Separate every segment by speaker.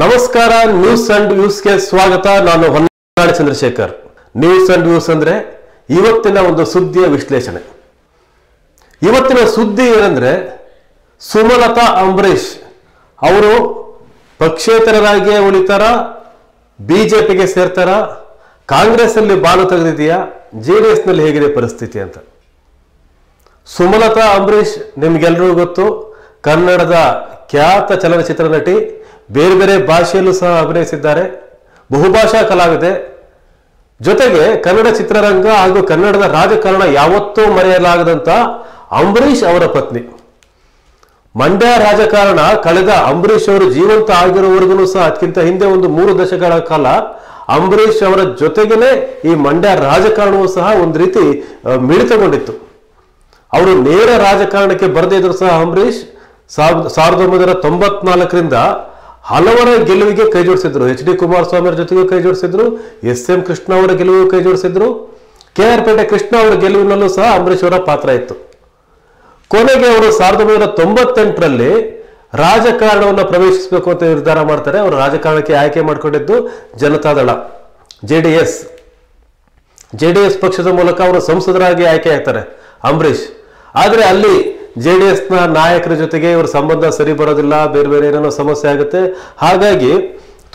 Speaker 1: ನಮಸ್ಕಾರ news and ವ್ಯೂಸ್ಗೆ ಸ್ವಾಗತ. ನಾನು Honnali Chandrashekar. News and views ಅಂದ್ರೆ ಇವತ್ತಿನ ಒಂದು ಸುದ್ದಿಯ ವಿಶ್ಲೇಷಣೆ. ಇವತ್ತಿನ ಸುದ್ದಿ ಏನಂದ್ರೆ, ಸುಮಲತಾ ಅಂಬರೀಷ್ ಅವರು ಪಕ್ಷೇತರರಾಗಿಯೇ ಉಳಿತಾರ, ಬಿಜೆಪಿಗೆ ಸೇರ್ತಾರ ಕಾಂಗ್ರೆಸ್ ಅಲ್ಲಿ ಬಾಲು ತೆಗೆದಿದೆಯಾ, ಜೆ ಡಿ ಎಸ್ನಲ್ಲಿ ಹೇಗಿದೆ ಪರಿಸ್ಥಿತಿ ಅಂತ. ಸುಮಲತಾ ಅಂಬರೀಷ್ ನಿಮ್ಗೆಲ್ರಿಗೂ ಗೊತ್ತು. ಕನ್ನಡದ ಖ್ಯಾತ ಚಲನಚಿತ್ರ ನಟಿ ಬೇರೆ ಬೇರೆ ಭಾಷೆಯಲ್ಲೂ ಸಹ ಅಭಿನಯಿಸಿದ್ದಾರೆ. ಬಹುಭಾಷಾ ಕಲಾವಿದೆ. ಜೊತೆಗೆ ಕನ್ನಡ ಚಿತ್ರರಂಗ ಹಾಗೂ ಕನ್ನಡದ ರಾಜಕಾರಣ ಯಾವತ್ತೂ ಮರೆಯಲಾಗದಂತ ಅಂಬರೀಷ್ ಅವರ ಪತ್ನಿ. ಮಂಡ್ಯ ರಾಜಕಾರಣ ಕಳೆದ ಅಂಬರೀಷ್ ಅವರು ಜೀವಂತ ಆಗಿರುವವರೆಗೂ ಸಹ ಅದಕ್ಕಿಂತ ಹಿಂದೆ ಒಂದು ಮೂರು ದಶಕಗಳ ಕಾಲ ಅಂಬರೀಷ್ ಅವರ ಜೊತೆಗೇನೆ ಈ ಮಂಡ್ಯ ರಾಜಕಾರಣವು ಸಹ ಒಂದು ರೀತಿ ಮಿಳಿತಗೊಂಡಿತ್ತು. ಅವರು ನೇರ ರಾಜಕಾರಣಕ್ಕೆ ಬರದೇ ಇದ್ರು ಸಹ ಅಂಬರೀಷ್ ಸಾವಿರದ ಸಾವಿರದ ಒಂಬೈನೂರ ತೊಂಬತ್ನಾಲ್ಕರಿಂದ ಹಲವರ ಗೆಲುವಿಗೆ ಕೈ ಜೋಡಿಸಿದ್ರು. ಎಚ್ ಡಿ ಕುಮಾರಸ್ವಾಮಿ ಜೊತೆಗೂ ಕೈ ಜೋಡಿಸಿದ್ರು. ಎಸ್ ಎಂ ಕೃಷ್ಣ ಅವರ ಗೆಲುವಿಗೆ ಕೈ ಜೋಡಿಸಿದ್ರು. ಕೆ ಆರ್ ಪೇಟೆ ಕೃಷ್ಣ ಅವರ ಗೆಲುವಿನಲ್ಲೂ ಸಹ ಅಂಬರೀಷ್ ಅವರ ಪಾತ್ರ ಇತ್ತು. ಕೊನೆಗೆ ಅವರು ಸಾವಿರದ ಒಂಬೈನೂರ ತೊಂಬತ್ತೆಂಟರಲ್ಲಿ ರಾಜಕಾರಣವನ್ನು ಪ್ರವೇಶಿಸಬೇಕು ಅಂತ ನಿರ್ಧಾರ ಮಾಡ್ತಾರೆ. ಅವರು ರಾಜಕಾರಣಕ್ಕೆ ಆಯ್ಕೆ ಮಾಡಿಕೊಂಡಿದ್ದು Janata Dal J D S. J D S ಪಕ್ಷದ ಮೂಲಕ ಅವರು ಸಂಸದರಾಗಿ ಆಯ್ಕೆ ಆಗ್ತಾರೆ ಅಂಬರೀಷ್. ಆದರೆ ಅಲ್ಲಿ ಜೆ ಡಿ ಎಸ್ನ ನಾಯಕರ ಜೊತೆಗೆ ಇವರ ಸಂಬಂಧ ಸರಿ ಬರೋದಿಲ್ಲ, ಬೇರೆ ಬೇರೆ ಏನೇನೋ ಸಮಸ್ಯೆ ಆಗುತ್ತೆ. ಹಾಗಾಗಿ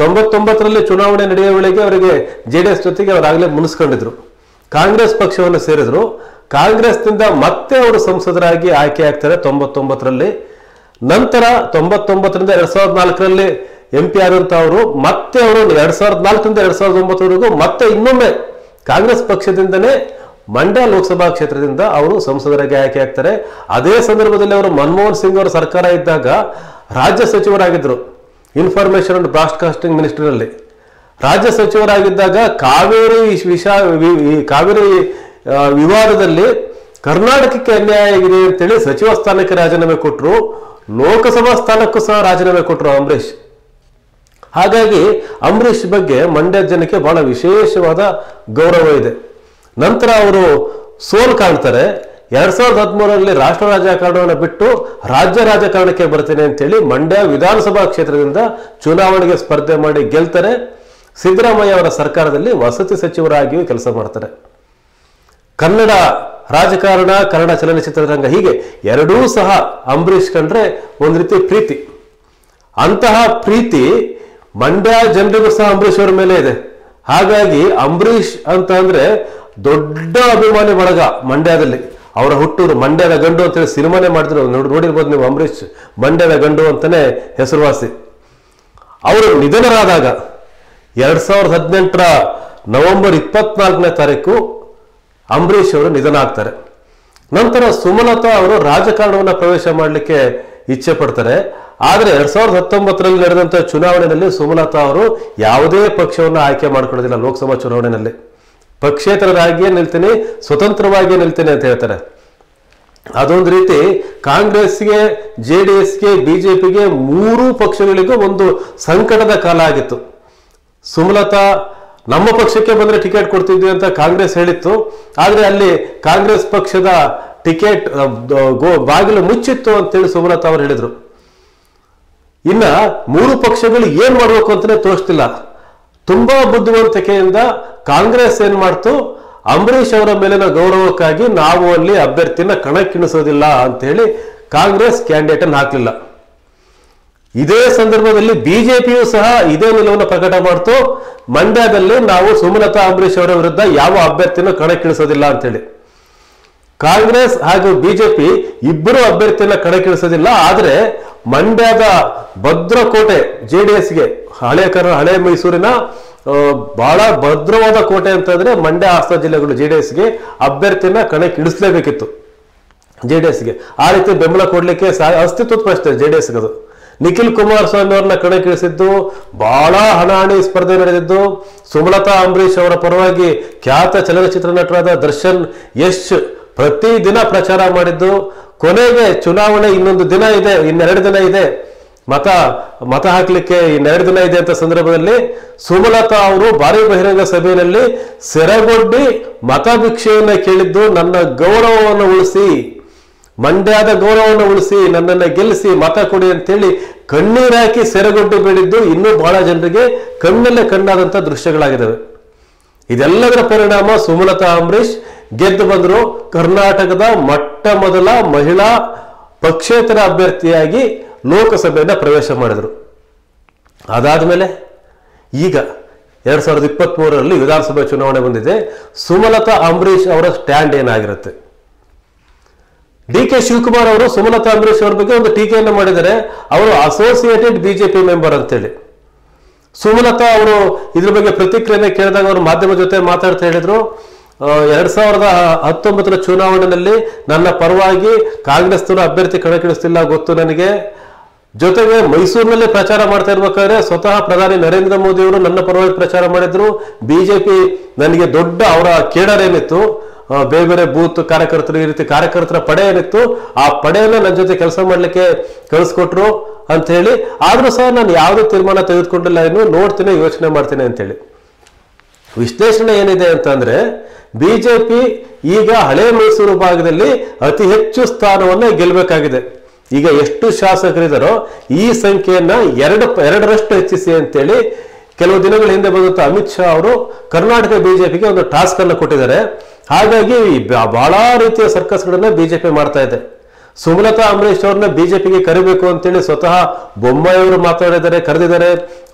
Speaker 1: ತೊಂಬತ್ತೊಂಬತ್ತರಲ್ಲಿ ಚುನಾವಣೆ ನಡೆಯುವ ವೇಳೆಗೆ ಅವರಿಗೆ ಜೆ ಡಿ ಎಸ್ ಜೊತೆಗೆ ಅವರಾಗಲೇ ಮುನಿಸ್ಕೊಂಡಿದ್ರು. ಕಾಂಗ್ರೆಸ್ ಪಕ್ಷವನ್ನು ಸೇರಿದ್ರು. ಕಾಂಗ್ರೆಸ್ನಿಂದ ಮತ್ತೆ ಅವರು ಸಂಸದರಾಗಿ ಆಯ್ಕೆ ಆಗ್ತಾರೆ ತೊಂಬತ್ತೊಂಬತ್ತರಲ್ಲಿ. ನಂತರ ತೊಂಬತ್ತೊಂಬತ್ತರಿಂದ ಎರಡ್ ಸಾವಿರದ ನಾಲ್ಕರಲ್ಲಿ ಎಂ ಪಿ ಆದಂತ ಅವರು, ಮತ್ತೆ ಅವರು ಎರಡ್ ಸಾವಿರದ ನಾಲ್ಕರಿಂದ ಎರಡ್ ಸಾವಿರದ ಒಂಬತ್ತರವರೆಗೂ ಮತ್ತೆ ಇನ್ನೊಮ್ಮೆ ಕಾಂಗ್ರೆಸ್ ಪಕ್ಷದಿಂದನೇ ಮಂಡ್ಯ ಲೋಕಸಭಾ ಕ್ಷೇತ್ರದಿಂದ ಅವರು ಸಂಸದರಾಗಿ ಆಯ್ಕೆ ಆಗ್ತಾರೆ. ಅದೇ ಸಂದರ್ಭದಲ್ಲಿ ಅವರು ಮನಮೋಹನ್ ಸಿಂಗ್ ಅವರ ಸರ್ಕಾರ ಇದ್ದಾಗ ರಾಜ್ಯ ಸಚಿವರಾಗಿದ್ದರು ಇನ್ಫಾರ್ಮೇಶನ್ ಅಂಡ್ ಬ್ರಾಡ್ಕಾಸ್ಟಿಂಗ್ ಮಿನಿಸ್ಟರ್ನಲ್ಲಿ ರಾಜ್ಯ ಸಚಿವರಾಗಿದ್ದಾಗ ಕಾವೇರಿ ವಿಷ ಕಾವೇರಿ ವಿವಾದದಲ್ಲಿ ಕರ್ನಾಟಕಕ್ಕೆ ಅನ್ಯಾಯ ಆಗಿದೆ ಅಂತೇಳಿ ಸಚಿವ ಸ್ಥಾನಕ್ಕೆ ರಾಜೀನಾಮೆ ಕೊಟ್ಟರು ಲೋಕಸಭಾ ಸ್ಥಾನಕ್ಕೂ ಸಹ ರಾಜೀನಾಮೆ ಕೊಟ್ಟರು ಅಂಬರೀಷ್. ಹಾಗಾಗಿ ಅಂಬರೀಷ್ ಬಗ್ಗೆ ಮಂಡ್ಯ ಜನಕ್ಕೆ ಬಹಳ ವಿಶೇಷವಾದ ಗೌರವ ಇದೆ. ನಂತರ ಅವರು ಸೋಲ್ ಕಾಣ್ತಾರೆ. ಎರಡ್ ಸಾವಿರದ ಹದಿಮೂರರಲ್ಲಿ ರಾಷ್ಟ್ರ ರಾಜಕಾರಣವನ್ನು ಬಿಟ್ಟು ರಾಜ್ಯ ರಾಜಕಾರಣಕ್ಕೆ ಬರ್ತೇನೆ ಅಂತೇಳಿ ಮಂಡ್ಯ ವಿಧಾನಸಭಾ ಕ್ಷೇತ್ರದಿಂದ ಚುನಾವಣೆಗೆ ಸ್ಪರ್ಧೆ ಮಾಡಿ ಗೆಲ್ತಾರೆ. ಸಿದ್ದರಾಮಯ್ಯ ಅವರ ಸರ್ಕಾರದಲ್ಲಿ ವಸತಿ ಸಚಿವರಾಗಿಯೂ ಕೆಲಸ ಮಾಡ್ತಾರೆ. ಕನ್ನಡ ರಾಜಕಾರಣ, ಕನ್ನಡ ಚಲನಚಿತ್ರರಂಗ ಹೀಗೆ ಎರಡೂ ಸಹ ಅಂಬರೀಷ್ ಕಂಡ್ರೆ ಒಂದು ರೀತಿ ಪ್ರೀತಿ. ಅಂತಹ ಪ್ರೀತಿ ಮಂಡ್ಯ ಜನರಿಗೂ ಸಹ ಅಂಬರೀಷ್ ಅವರ ಮೇಲೆ ಇದೆ. ಹಾಗಾಗಿ ಅಂಬರೀಷ್ ಅಂತ ಅಂದ್ರೆ ದೊಡ್ಡ ಅಭಿಮಾನಿ ಬಳಗ ಮಂಡ್ಯದಲ್ಲಿ. ಅವರ ಹುಟ್ಟೂರು ಮಂಡ್ಯದ ಗಂಡು ಅಂತೇಳಿ ಸಿನಿಮಾನೇ ಮಾಡಿದ್ರು ನೋಡಿ, ನೋಡಿರ್ಬೋದು ನೀವು ಅಂಬರೀಷ್, ಮಂಡ್ಯದ ಗಂಡು ಅಂತಾನೆ ಹೆಸರುವಾಸಿ. ಅವರು ನಿಧನರಾದಾಗ ಎರಡ್ ಸಾವಿರದ ಹದಿನೆಂಟರ ನವೆಂಬರ್ ಇಪ್ಪತ್ನಾಲ್ಕನೇ ತಾರೀಕು ಅಂಬರೀಷ್ ಅವರು ನಿಧನ ಆಗ್ತಾರೆ ನಂತರ ಸುಮಲತಾ ಅವರು ರಾಜಕಾರಣವನ್ನು ಪ್ರವೇಶ ಮಾಡಲಿಕ್ಕೆ ಇಚ್ಛೆ ಪಡ್ತಾರೆ. ಆದರೆ ಎರಡ್ ಸಾವಿರದ ಹತ್ತೊಂಬತ್ತರಲ್ಲಿ ನಡೆದಂತ ಚುನಾವಣೆಯಲ್ಲಿ ಸುಮಲತಾ ಅವರು ಯಾವುದೇ ಪಕ್ಷವನ್ನು ಆಯ್ಕೆ ಮಾಡ್ಕೊಳ್ಳೋದಿಲ್ಲ ಲೋಕಸಭಾ ಚುನಾವಣೆಯಲ್ಲಿ. ಪಕ್ಷೇತರರಾಗಿಯೇ ನಿಲ್ತೇನೆ, ಸ್ವತಂತ್ರವಾಗಿಯೇ ನಿಲ್ತೇನೆ ಅಂತ ಹೇಳ್ತಾರೆ. ಅದೊಂದು ರೀತಿ ಕಾಂಗ್ರೆಸ್ಗೆ ಜೆ ಡಿ ಎಸ್ಗೆ ಬಿಜೆಪಿಗೆ ಮೂರೂ ಪಕ್ಷಗಳಿಗೂ ಒಂದು ಸಂಕಟದ ಕಾಲ ಆಗಿತ್ತು. ಸುಮಲತಾ ನಮ್ಮ ಪಕ್ಷಕ್ಕೆ ಬಂದರೆ ಟಿಕೆಟ್ ಕೊಡ್ತಿದ್ವಿ ಅಂತ ಕಾಂಗ್ರೆಸ್ ಹೇಳಿತ್ತು. ಆದರೆ ಅಲ್ಲಿ ಕಾಂಗ್ರೆಸ್ ಪಕ್ಷದ ಟಿಕೆಟ್ ಗೋ- ಬಾಗಿಲು ಮುಚ್ಚಿತ್ತು ಅಂತೇಳಿ ಸುಮಲತಾ ಅವರು ಹೇಳಿದರು. ಇನ್ನು ಮೂರು ಪಕ್ಷಗಳು ಏನು ಮಾಡಬೇಕು ಅಂತಲೇ ತೋರಿಸ್ತಿಲ್ಲ. ತುಂಬಾ ಬುದ್ಧಿವಂತಿಕೆಯಿಂದ ಕಾಂಗ್ರೆಸ್ ಏನ್ ಮಾಡ್ತು? ಅಂಬರೀಷ್ ಅವರ ಮೇಲಿನ ಗೌರವಕ್ಕಾಗಿ ನಾವು ಅಲ್ಲಿ ಅಭ್ಯರ್ಥಿನ ಕಣಕ್ಕಿಣಿಸೋದಿಲ್ಲ ಅಂತ ಹೇಳಿ ಕಾಂಗ್ರೆಸ್ ಕ್ಯಾಂಡಿಡೇಟ್ ಅನ್ನು ಹಾಕ್ಲಿಲ್ಲ. ಇದೇ ಸಂದರ್ಭದಲ್ಲಿ ಬಿಜೆಪಿಯು ಸಹ ಇದೇ ನಿಲುವನ್ನು ಪ್ರಕಟ ಮಾಡ್ತು. ಮಂಡ್ಯದಲ್ಲಿ ನಾವು ಸುಮಲತಾ ಅಂಬರೀಷ್ ಅವರ ವಿರುದ್ಧ ಯಾವ ಅಭ್ಯರ್ಥಿನ ಕಣಕ್ಕಿಳಿಸೋದಿಲ್ಲ ಅಂತೇಳಿ ಕಾಂಗ್ರೆಸ್ ಹಾಗೂ ಬಿಜೆಪಿ ಇಬ್ಬರು ಅಭ್ಯರ್ಥಿಯನ್ನ ಕಣಕ್ಕಿಳಿಸೋದಿಲ್ಲ ಆದ್ರೆ ಮಂಡ್ಯದ ಭದ್ರಕೋಟೆ ಜೆ ಡಿ ಎಸ್ಗೆ ಹಳೆ ಕರ್ನ, ಹಳೆ ಮೈಸೂರಿನ ಬಹಳ ಭದ್ರವಾದ ಕೋಟೆ ಅಂತಂದ್ರೆ ಮಂಡ್ಯ ಹಾಸನ ಜಿಲ್ಲೆಗಳು ಜೆ ಡಿ ಎಸ್ಗೆ ಅಭ್ಯರ್ಥಿನ ಕಣಕ್ಕೆ ಇಳಿಸಲೇಬೇಕಿತ್ತು ಜೆ ಡಿ ಎಸ್ಗೆ. ಆ ರೀತಿ ಬೆಂಬಲ ಕೊಡ್ಲಿಕ್ಕೆ ಅಸ್ತಿತ್ವದ ಪ್ರಶ್ನೆ ಜೆ ಡಿ ಎಸ್ಗೆ ಅದು. ನಿಖಿಲ್ ಕುಮಾರಸ್ವಾಮಿ ಅವ್ರನ್ನ ಕಣಕ್ಕಿಳಿಸಿದ್ದು ಬಹಳ ಹಣಾಹಣಿ ಸ್ಪರ್ಧೆ ನಡೆದಿದ್ದು, ಸುಮಲತಾ ಅಂಬರೀಷ್ ಅವರ ಪರವಾಗಿ ಖ್ಯಾತ ಚಲನಚಿತ್ರ ನಟರಾದ ದರ್ಶನ್ ಯಶ್ ಪ್ರತಿದಿನ ಪ್ರಚಾರ ಮಾಡಿದ್ದು ಕೊನೆಗೆ ಚುನಾವಣೆ ಇನ್ನೊಂದು ದಿನ ಇದೆ, ಇನ್ನೆರಡು ದಿನ ಇದೆ. ಮತ ಮತ ಹಾಕ್ಲಿಕ್ಕೆ ಇನ್ನೆರಡು ದಿನ ಇದೆ ಅಂತ ಸಂದರ್ಭದಲ್ಲಿ ಸುಮಲತಾ ಅವರು ಭಾರಿ ಬಹಿರಂಗ ಸಭೆಯಲ್ಲಿ ಸೆರೆಗೊಡ್ಡಿ ಮತ ಭಿಕ್ಷೆಯನ್ನ ಕೇಳಿದ್ದು ನನ್ನ ಗೌರವವನ್ನು ಉಳಿಸಿ, ಮಂಡ್ಯದ ಗೌರವವನ್ನು ಉಳಿಸಿ, ನನ್ನನ್ನು ಗೆಲ್ಲಿಸಿ, ಮತ ಕೊಡಿ ಅಂತೇಳಿ ಕಣ್ಣೀರಾಕಿ ಸೆರೆಗೊಡ್ಡು ಬೆಳೆದ್ದು ಇನ್ನೂ ಬಹಳ ಜನರಿಗೆ ಕಣ್ಣಲ್ಲೇ ಕಣ್ಣಾದಂಥ ದೃಶ್ಯಗಳಾಗಿದ್ದಾವೆ. ಇದೆಲ್ಲದರ ಪರಿಣಾಮ ಸುಮಲತಾ ಅಂಬರೀಶ್ ಗೆದ್ದು ಬಂದರು ಕರ್ನಾಟಕದ ಮೊಟ್ಟ ಮೊದಲ ಮಹಿಳಾ ಪಕ್ಷೇತರ ಅಭ್ಯರ್ಥಿಯಾಗಿ ಲೋಕಸಭೆಯನ್ನ ಪ್ರವೇಶ ಮಾಡಿದರು. ಅದಾದಮೇಲೆ ಈಗ ಎರಡ್ ಸಾವಿರದ ಇಪ್ಪತ್ತ್ ಮೂರರಲ್ಲಿ ವಿಧಾನಸಭೆ ಚುನಾವಣೆ ಬಂದಿದೆ. ಸುಮಲತಾ ಅಂಬರೀಷ್ ಅವರ ಸ್ಟ್ಯಾಂಡ್ ಏನಾಗಿರುತ್ತೆ? ಡಿ ಕೆ ಶಿವಕುಮಾರ್ ಅವರು ಸುಮಲತಾ ಅಂಬರೀಷ್ ಅವರ ಬಗ್ಗೆ ಒಂದು ಟೀಕೆಯನ್ನು ಮಾಡಿದ್ದಾರೆ. ಅವರು ಅಸೋಸಿಯೇಟೆಡ್ ಬಿಜೆಪಿ ಮೆಂಬರ್ ಅಂತೇಳಿ. ಸುಮಲತಾ ಅವರು ಇದ್ರ ಬಗ್ಗೆ ಪ್ರತಿಕ್ರಿಯೆ ಕೇಳಿದಾಗ ಅವರು ಮಾಧ್ಯಮ ಜೊತೆ ಮಾತಾಡ್ತಾ ಹೇಳಿದ್ರು. ಎರಡ್ ಸಾವಿರದ ಹತ್ತೊಂಬತ್ತರ ಚುನಾವಣೆಯಲ್ಲಿ ನನ್ನ ಪರವಾಗಿ ಕಾಂಗ್ರೆಸ್ನವರು ಅಭ್ಯರ್ಥಿ ಕಣಕ್ಕಿಳಿಸ್ತಿಲ್ಲ ಗೊತ್ತು ನನಗೆ. ಜೊತೆಗೆ ಮೈಸೂರಿನಲ್ಲಿ ಪ್ರಚಾರ ಮಾಡ್ತಾ ಇರ್ಬೇಕಾದ್ರೆ ಸ್ವತಃ ಪ್ರಧಾನಿ ನರೇಂದ್ರ ಮೋದಿ ಅವರು ನನ್ನ ಪರವಾಗಿ ಪ್ರಚಾರ ಮಾಡಿದ್ರು. ಬಿಜೆಪಿ ನನಗೆ ದೊಡ್ಡ ಅವರ ಕೇಡರ್ ಏನಿತ್ತು ಬೇರೆ ಬೇರೆ ಬೂತ್ ಕಾರ್ಯಕರ್ತರು ಈ ರೀತಿ ಕಾರ್ಯಕರ್ತರ ಪಡೆ ಏನಿತ್ತು, ಆ ಪಡೆಯನ್ನ ನನ್ನ ಜೊತೆ ಕೆಲಸ ಮಾಡ್ಲಿಕ್ಕೆ ಕಳಿಸ್ಕೊಟ್ರು ಅಂತ ಹೇಳಿ. ಆದ್ರೂ ಸಹ ನಾನು ಯಾವುದೇ ತೀರ್ಮಾನ ತೆಗೆದುಕೊಂಡಿಲ್ಲ, ಇನ್ನು ನೋಡ್ತೀನಿ, ಯೋಚನೆ ಮಾಡ್ತೀನಿ ಅಂತೇಳಿ. ವಿಶ್ಲೇಷಣೆ ಏನಿದೆ ಅಂತಂದ್ರೆ ಬಿಜೆಪಿ ಈಗ ಹಳೆ ಮೈಸೂರು ಭಾಗದಲ್ಲಿ ಅತಿ ಹೆಚ್ಚು ಸ್ಥಾನವನ್ನ ಗೆಲ್ಲಬೇಕಾಗಿದೆ ಈಗ ಎಷ್ಟು ಶಾಸಕರಿದ್ದಾರೋ ಈ ಸಂಖ್ಯೆಯನ್ನ ಎರಡು ಎರಡರಷ್ಟು ಹೆಚ್ಚಿಸಿ ಅಂತೇಳಿ ಕೆಲವು ದಿನಗಳ ಹಿಂದೆ ಬಂದಂತ ಅಮಿತ್ ಶಾ ಅವರು ಕರ್ನಾಟಕ ಬಿಜೆಪಿಗೆ ಒಂದು ಟಾಸ್ಕ್ ಅನ್ನು ಕೊಟ್ಟಿದ್ದಾರೆ. ಹಾಗಾಗಿ ಬ- ಬಹಳ ರೀತಿಯ ಸರ್ಕಸ್ಗಳನ್ನ ಬಿಜೆಪಿ ಮಾಡ್ತಾ ಇದೆ. ಸುಮಲತಾ ಅಂಬರೀಶ್ ಅವ್ರನ್ನ ಬಿಜೆಪಿಗೆ ಕರಿಬೇಕು ಅಂತೇಳಿ ಸ್ವತಃ ಬೊಮ್ಮಾಯಿಯವರು ಮಾತಾಡಿದ್ದಾರೆ, ಕರೆದಿದ್ದಾರೆ,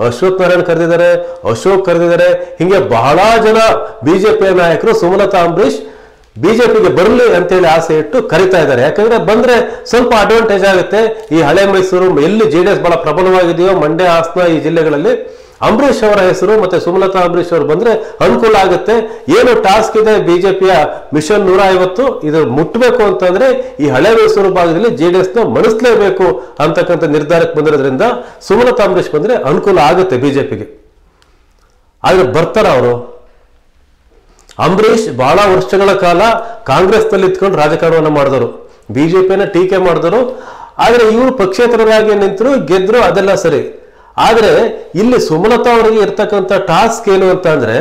Speaker 1: ಅಶ್ವಥ್ ನಾರಾಯಣ್ ಕರೆದಿದ್ದಾರೆ, ಅಶೋಕ್ ಕರೆದಿದ್ದಾರೆ. ಹಿಂಗೆ ಬಹಳ ಜನ ಬಿಜೆಪಿಯ ನಾಯಕರು ಸುಮಲತಾ ಅಂಬರೀಶ್ ಬಿಜೆಪಿಗೆ ಬರಲಿ ಅಂತೇಳಿ ಆಸೆ ಇಟ್ಟು ಕರಿತಾ ಇದ್ದಾರೆ. ಯಾಕಂದ್ರೆ ಬಂದ್ರೆ ಸ್ವಲ್ಪ ಅಡ್ವಾಂಟೇಜ್ ಆಗುತ್ತೆ. ಈ ಹಳೆ ಮೈಸೂರು ಎಲ್ಲಿ ಜೆ ಡಿ ಎಸ್ ಬಹಳ ಪ್ರಬಲವಾಗಿದೆಯೋ, ಮಂಡ್ಯ ಹಾಸನ ಈ ಜಿಲ್ಲೆಗಳಲ್ಲಿ ಅಂಬರೀಶ್ ಅವರ ಹೆಸರು ಮತ್ತೆ ಸುಮಲತಾ ಅಂಬರೀಶ್ ಅವರು ಬಂದ್ರೆ ಅನುಕೂಲ ಆಗುತ್ತೆ. ಏನು ಟಾಸ್ಕ್ ಇದೆ ಬಿಜೆಪಿಯ ಮಿಷನ್ ನೂರ ಐವತ್ತು ಇದು ಮುಟ್ಟಬೇಕು ಅಂತಂದ್ರೆ ಈ ಹಳೆ ಮೈಸೂರು ಭಾಗದಲ್ಲಿ ಜೆ ಡಿ ಎಸ್ನ ಮಣಿಸ್ಲೇಬೇಕು ಅಂತಕ್ಕಂಥ ನಿರ್ಧಾರಕ್ಕೆ ಬಂದಿರೋದ್ರಿಂದ ಸುಮಲತಾ ಅಂಬರೀಶ್ ಬಂದ್ರೆ ಅನುಕೂಲ ಆಗುತ್ತೆ ಬಿಜೆಪಿಗೆ. ಆದ್ರೆ ಬರ್ತಾರ ಅವರು. ಅಂಬರೀಷ್ ಬಹಳ ವರ್ಷಗಳ ಕಾಲ ಕಾಂಗ್ರೆಸ್ನಲ್ಲಿ ಇತ್ಕೊಂಡು ರಾಜಕಾರಣವನ್ನು ಮಾಡಿದರು ಬಿಜೆಪಿಯನ್ನ ಟೀಕೆ ಮಾಡಿದರು ಆದ್ರೆ ಇವರು ಪಕ್ಷೇತರರಾಗಿ ನಿಂತರು, ಗೆದ್ರು ಅದೆಲ್ಲ ಸರಿ. ಆದ್ರೆ ಇಲ್ಲಿ ಸುಮಲತಾ ಅವರಿಗೆ ಇರ್ತಕ್ಕಂಥ ಟಾಸ್ಕ್ ಏನು ಅಂತ ಅಂದ್ರೆ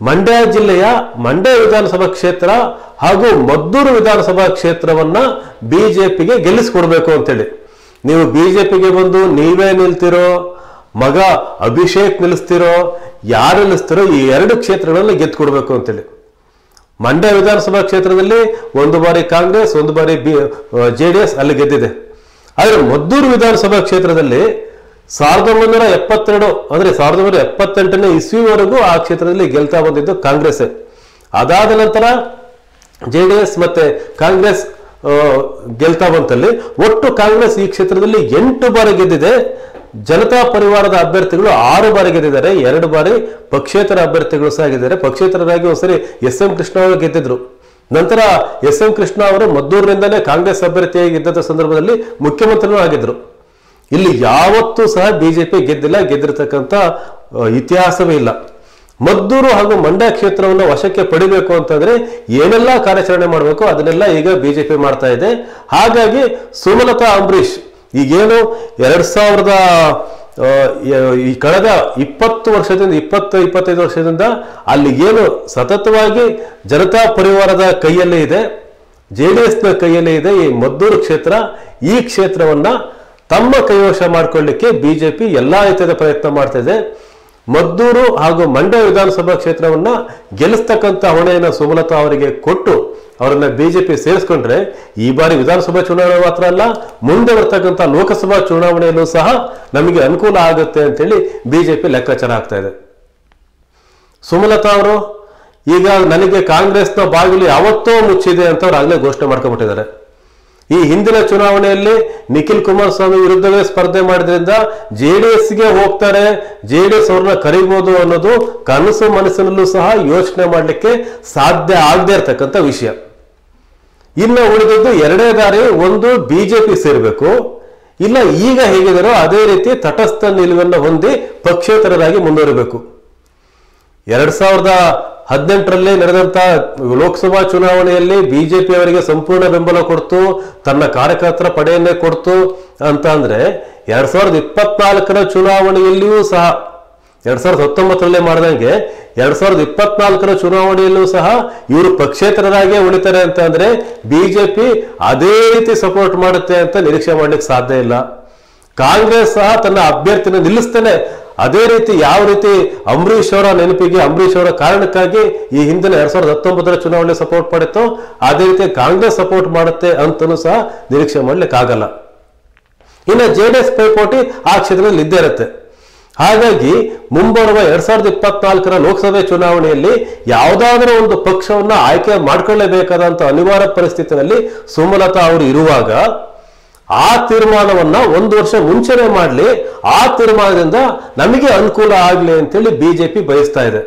Speaker 1: ಮಂಡ್ಯ ಜಿಲ್ಲೆಯ ಮಂಡ್ಯ ವಿಧಾನಸಭಾ ಕ್ಷೇತ್ರ ಹಾಗೂ ಮದ್ದೂರು ವಿಧಾನಸಭಾ ಕ್ಷೇತ್ರವನ್ನ ಬಿಜೆಪಿಗೆ ಗೆಲ್ಲಿಸ್ಕೊಡ್ಬೇಕು ಅಂತೇಳಿ. ನೀವು ಬಿಜೆಪಿಗೆ ಬಂದು ನೀವೇ ನಿಲ್ತಿರೋ, ಮಗ ಅಭಿಷೇಕ್ ನಿಲ್ಲಿಸ್ತಿರೋ, ಯಾರು ನಿಲ್ಲಿಸ್ತಿರೋ ಈ ಎರಡು ಕ್ಷೇತ್ರಗಳಲ್ಲಿ ಗೆದ್ದು ಕೊಡ್ಬೇಕು ಅಂತೇಳಿ. ಮಂಡ್ಯ ವಿಧಾನಸಭಾ ಕ್ಷೇತ್ರದಲ್ಲಿ ಒಂದು ಬಾರಿ ಕಾಂಗ್ರೆಸ್, ಒಂದು ಬಾರಿ ಬಿ ಜೆ ಡಿ ಎಸ್ ಅಲ್ಲಿ ಗೆದ್ದಿದೆ. ಆದರೆ ಮದ್ದೂರು ವಿಧಾನಸಭಾ ಕ್ಷೇತ್ರದಲ್ಲಿ ಸಾವಿರದ ಒಂಬೈನೂರ ಎಪ್ಪತ್ತೆರಡು ಅಂದ್ರೆ ಸಾವಿರದ ಒಂಬೈನೂರ ಎಪ್ಪತ್ತೆಂಟನೇ ಇಸ್ವಿವರೆಗೂ ಆ ಕ್ಷೇತ್ರದಲ್ಲಿ ಗೆಲ್ತಾ ಬಂದಿದ್ದು ಕಾಂಗ್ರೆಸ್. ಅದಾದ ನಂತರ ಜೆ ಡಿ ಎಸ್ ಮತ್ತೆ ಕಾಂಗ್ರೆಸ್ ಗೆಲ್ತಾ ಬಂತಲ್ಲಿ ಒಟ್ಟು ಕಾಂಗ್ರೆಸ್ ಈ ಕ್ಷೇತ್ರದಲ್ಲಿ ಎಂಟು ಬಾರಿ ಗೆದ್ದಿದೆ. ಜನತಾ ಪರಿವಾರದ ಅಭ್ಯರ್ಥಿಗಳು ಆರು ಬಾರಿ ಗೆದ್ದಿದ್ದಾರೆ. ಎರಡು ಬಾರಿ ಪಕ್ಷೇತರ ಅಭ್ಯರ್ಥಿಗಳು ಸಹ ಗೆದ್ದಿದ್ದಾರೆ. ಪಕ್ಷೇತರರಾಗಿ ಒಂದ್ಸರಿ ಎಸ್ ಎಂ ಕೃಷ್ಣ ಅವರು ಗೆದ್ದಿದ್ರು. ನಂತರ ಎಸ್ ಎಂ ಕೃಷ್ಣ ಅವರು ಮದ್ದೂರಿನಿಂದಲೇ ಕಾಂಗ್ರೆಸ್ ಅಭ್ಯರ್ಥಿಯಾಗಿ ಗೆದ್ದ ಸಂದರ್ಭದಲ್ಲಿ ಮುಖ್ಯಮಂತ್ರಿಗಳು ಆಗಿದ್ರು. ಇಲ್ಲಿ ಯಾವತ್ತೂ ಸಹ ಬಿಜೆಪಿ ಗೆದ್ದಿಲ್ಲ ಗೆದ್ದಿರತಕ್ಕಂಥ ಇತಿಹಾಸವೇ ಇಲ್ಲ. ಮದ್ದೂರು ಹಾಗೂ ಮಂಡ್ಯ ಕ್ಷೇತ್ರವನ್ನು ವಶಕ್ಕೆ ಪಡಿಬೇಕು ಅಂತಂದ್ರೆ ಏನೆಲ್ಲ ಕಾರ್ಯಾಚರಣೆ ಮಾಡಬೇಕು ಅದನ್ನೆಲ್ಲ ಈಗ ಬಿಜೆಪಿ ಮಾಡ್ತಾ ಇದೆ. ಹಾಗಾಗಿ ಸುಮಲತಾ ಅಂಬರೀಷ್, ಈಗೇನು ಎರಡ್ ಸಾವಿರದ ಈ ಕಳೆದ ಇಪ್ಪತ್ತು ವರ್ಷದಿಂದ, ಇಪ್ಪತ್ತು, ಇಪ್ಪತ್ತೈದು ವರ್ಷದಿಂದ ಅಲ್ಲಿ ಏನು ಸತತವಾಗಿ ಜನತಾ ಪರಿವಾರದ ಕೈಯಲ್ಲೇ ಇದೆ, ಜೆ ಡಿ ಎಸ್ನ ಕೈಯಲ್ಲೇ ಇದೆ ಈ ಮದ್ದೂರು ಕ್ಷೇತ್ರ. ಈ ಕ್ಷೇತ್ರವನ್ನ ತಮ್ಮ ಕೈವಶ ಮಾಡಿಕೊಳ್ಳಿಕ್ಕೆ ಬಿಜೆಪಿ ಎಲ್ಲಾ ರೀತಿಯ ಪ್ರಯತ್ನ ಮಾಡ್ತಾ ಇದೆ ಮದ್ದೂರು ಹಾಗೂ ಮಂಡ್ಯ ವಿಧಾನಸಭಾ ಕ್ಷೇತ್ರವನ್ನ ಗೆಲ್ಲಿಸ್ತಕ್ಕಂಥ ಹೊಣೆಯನ್ನು ಸುಮಲತಾ ಅವರಿಗೆ ಕೊಟ್ಟು ಅವರನ್ನ ಬಿಜೆಪಿ ಸೇರಿಸ್ಕೊಂಡ್ರೆ ಈ ಬಾರಿ ವಿಧಾನಸಭಾ ಚುನಾವಣೆ ಮಾತ್ರ ಅಲ್ಲ, ಮುಂದೆ ಬರ್ತಕ್ಕಂಥ ಲೋಕಸಭಾ ಚುನಾವಣೆಯಲ್ಲೂ ಸಹ ನಮಗೆ ಅನುಕೂಲ ಆಗುತ್ತೆ ಅಂತೇಳಿ ಬಿಜೆಪಿ ಲೆಕ್ಕಾಚಾರ ಆಗ್ತಾ ಇದೆ. ಸುಮಲತಾ ಅವರು, ಈಗ ನನಗೆ ಕಾಂಗ್ರೆಸ್ನ ಬಾಗಿಲು ಯಾವತ್ತೋ ಮುಚ್ಚಿದೆ ಅಂತ ಅವ್ರು ಆಗಲೇ ಘೋಷಣೆ ಮಾಡ್ಕೊಂಡ್ಬಿಟ್ಟಿದ್ದಾರೆ. ಈ ಹಿಂದಿನ ಚುನಾವಣೆಯಲ್ಲಿ ನಿಖಿಲ್ ಕುಮಾರಸ್ವಾಮಿ ವಿರುದ್ಧವೇ ಸ್ಪರ್ಧೆ ಮಾಡಿದ್ರಿಂದ ಜೆ ಡಿ ಎಸ್ಗೆ ಹೋಗ್ತಾರೆ, ಜೆ ಡಿ ಎಸ್ ಅವ್ರನ್ನ ಕರಿಬೋದು ಅನ್ನೋದು ಕನಸು ಮನಸ್ಸಿನಲ್ಲೂ ಸಹ ಯೋಚನೆ ಮಾಡಲಿಕ್ಕೆ ಸಾಧ್ಯ ಆಗದೆ ಇರತಕ್ಕಂಥ ವಿಷಯ. ಇನ್ನು ಉಳಿದದ್ದು ಎರಡೇ ದಾರಿ, ಒಂದು ಬಿಜೆಪಿ ಸೇರಬೇಕು. ಇಲ್ಲ, ಈಗ ಹೇಗಿದ್ದಾರೋ ಅದೇ ರೀತಿ ತಟಸ್ಥ ನಿಲುವನ್ನು ಹೊಂದಿ ಪಕ್ಷೇತರರಾಗಿ ಮುಂದುವರಿಬೇಕು ಎರಡ್ ಸಾವಿರದ ಹದಿನೆಂಟರಲ್ಲಿ ನಡೆದಂತಹ ಲೋಕಸಭಾ ಚುನಾವಣೆಯಲ್ಲಿ ಬಿಜೆಪಿ ಅವರಿಗೆ ಸಂಪೂರ್ಣ ಬೆಂಬಲ ಕೊಡ್ತು, ತನ್ನ ಕಾರ್ಯಕರ್ತರ ಪಡೆಯನ್ನೇ ಕೊಡ್ತು ಅಂತ ಅಂದ್ರೆ ಎರಡ್ ಸಾವಿರದ ಇಪ್ಪತ್ನಾಲ್ಕರ ಚುನಾವಣೆಯಲ್ಲಿಯೂ ಸಹ, ಎರಡ್ ಸಾವಿರದ ಹತ್ತೊಂಬತ್ತರಲ್ಲೇ ಮಾಡಿದಂಗೆ ಎರಡ್ ಸಾವಿರದ ಇಪ್ಪತ್ನಾಲ್ಕರ ಚುನಾವಣೆಯಲ್ಲೂ ಸಹ ಇವರು ಪಕ್ಷೇತರರಾಗೇ ಉಳಿತಾರೆ ಅಂತ ಅಂದ್ರೆ ಬಿಜೆಪಿ ಅದೇ ರೀತಿ ಸಪೋರ್ಟ್ ಮಾಡುತ್ತೆ ಅಂತ ನಿರೀಕ್ಷೆ ಮಾಡ್ಲಿಕ್ಕೆ ಸಾಧ್ಯ ಇಲ್ಲ. ಕಾಂಗ್ರೆಸ್ ಸಹ ತನ್ನ ಅಭ್ಯರ್ಥಿನ ನಿಲ್ಲಿಸ್ತೇನೆ. ಅದೇ ರೀತಿ ಯಾವ ರೀತಿ ಅಂಬರೀಷ್ ಅವರ ನೆನಪಿಗೆ, ಅಂಬರೀಷ್ ಅವರ ಕಾರಣಕ್ಕಾಗಿ ಈ ಹಿಂದಿನ ಎರಡ್ ಸಾವಿರದ ಹತ್ತೊಂಬತ್ತರ ಚುನಾವಣೆ ಸಪೋರ್ಟ್ ಮಾಡಿತ್ತು, ಅದೇ ರೀತಿ ಕಾಂಗ್ರೆಸ್ ಸಪೋರ್ಟ್ ಮಾಡುತ್ತೆ ಅಂತಲೂ ಸಹ ನಿರೀಕ್ಷೆ ಮಾಡ್ಲಿಕ್ಕೆ ಆಗಲ್ಲ ಇನ್ನು ಜೆ ಡಿ ಎಸ್ ಪೈಪೋಟಿ ಆ ಕ್ಷೇತ್ರದಲ್ಲಿ ಇದ್ದೇ ಇರುತ್ತೆ. ಹಾಗಾಗಿ ಮುಂಬರುವ ಎರಡ್ ಸಾವಿರದ ಇಪ್ಪತ್ನಾಲ್ಕರ ಲೋಕಸಭೆ ಚುನಾವಣೆಯಲ್ಲಿ ಯಾವುದಾದ್ರೂ ಒಂದು ಪಕ್ಷವನ್ನ ಆಯ್ಕೆ ಮಾಡ್ಕೊಳ್ಳೇಬೇಕಾದಂತ ಅನಿವಾರ್ಯ ಪರಿಸ್ಥಿತಿಯಲ್ಲಿ ಸುಮಲತಾ ಅವರು ಇರುವಾಗ ಆ ತೀರ್ಮಾನವನ್ನ ಒಂದು ವರ್ಷ ಮುಂಚೆನೆ ಮಾಡಲಿ, ಆ ತೀರ್ಮಾನದಿಂದ ನಮಗೆ ಅನುಕೂಲ ಆಗಲಿ ಅಂತೇಳಿ ಬಿಜೆಪಿ ಬಯಸ್ತಾ ಇದೆ.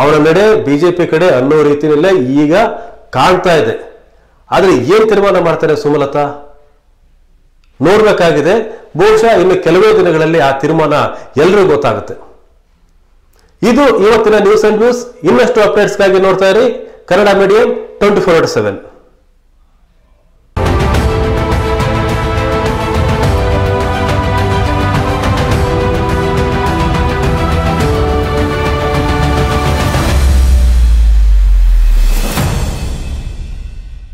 Speaker 1: ಅವರ ನಡೆ ಬಿಜೆಪಿ ಕಡೆ ಅನ್ನೋ ರೀತಿಯಲ್ಲೇ ಈಗ ಕಾಣ್ತಾ ಇದೆ. ಆದರೆ ಏನ್ ತೀರ್ಮಾನ ಮಾಡ್ತಾರೆ ಸುಮಲತಾ? ನೋಡ್ಬೇಕಾಗಿದೆ, ಬಹುಶಃ ಇನ್ನು ಕೆಲವೇ ದಿನಗಳಲ್ಲಿ ಆ ತೀರ್ಮಾನ ಎಲ್ರಿಗೂ ಗೊತ್ತಾಗುತ್ತೆ. ಇದು ಇವತ್ತಿನ ನ್ಯೂಸ್ ಅಂಡ್ ನ್ಯೂಸ್ ಇನ್ನಷ್ಟು ಅಪ್ಡೇಟ್ಸ್ಗಾಗಿ ನೋಡ್ತಾ ಇರಿ. Kannada medium twenty four seven